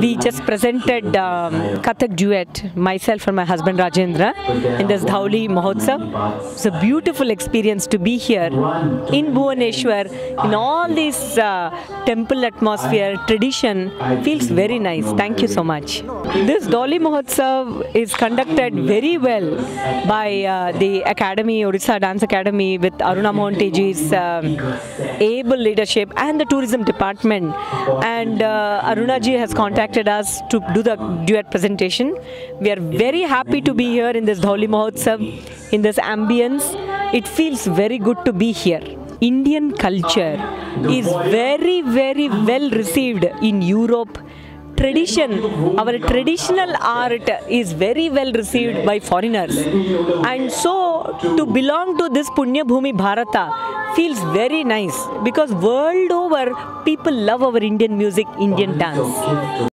we just presented um, Kathak duet, myself and my husband Rajendra, in this Dhauli Mahotsav. It's a beautiful experience to be here in Bhuvaneshwar, in all this uh, temple atmosphere, tradition, feels very nice. Thank you so much. This Dhauli Mahotsav is conducted very well by uh, the Academy, Orissa Dance Academy, with Aruna Mohantyji's um, able leadership and the tourism department. And uh, Aruna ji has contacted us to do the duet presentation. We are very happy to be here in this Dhauli Mahotsav, in this ambience. It feels very good to be here. Indian culture is very, very well received in Europe tradition, our traditional art is very well received by foreigners. And so to belong to this Punya Bhumi Bharata feels very nice because world over people love our Indian music, Indian dance.